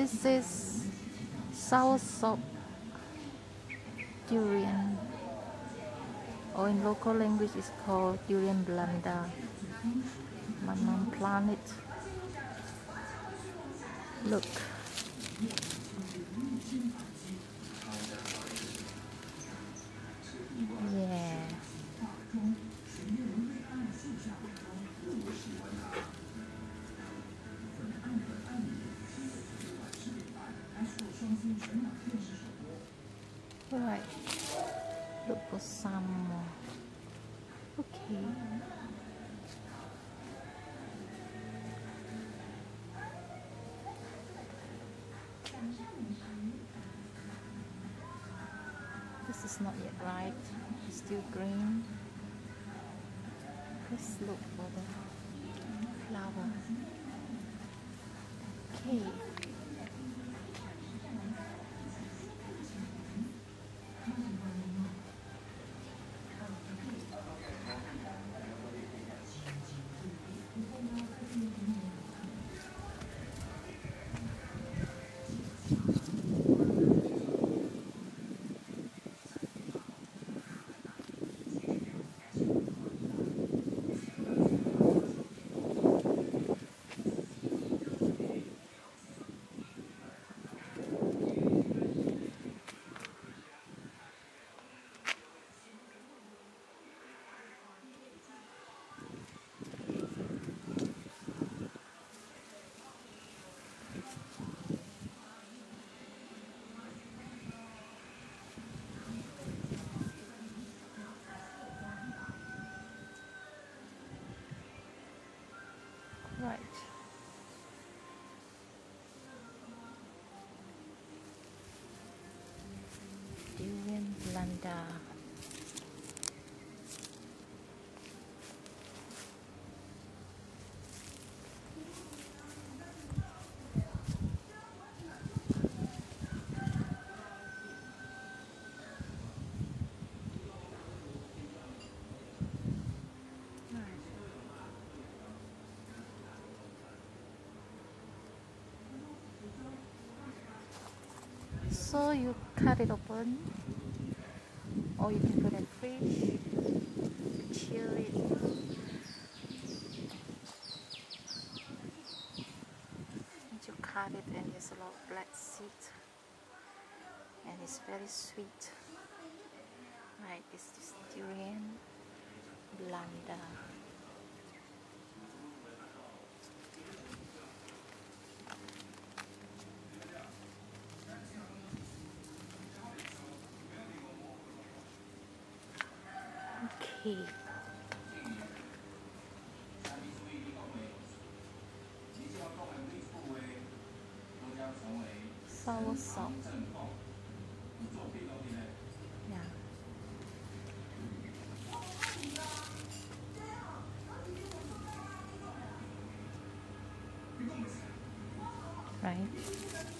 This is soursop durian, or in local language it's called durian Belanda. My mom planted. Look. Alright. Look for some more. Okay. This is not yet ripe. It's still green. Let's look for the flower. Okay. Right. Durian Belanda. Right. So you cut it open, or you can put in fridge, chill it. And you cut it, and there's a lot of black seed, and it's very sweet. Right, this is durian Belanda. Okay. Sour salt. Yeah. Right.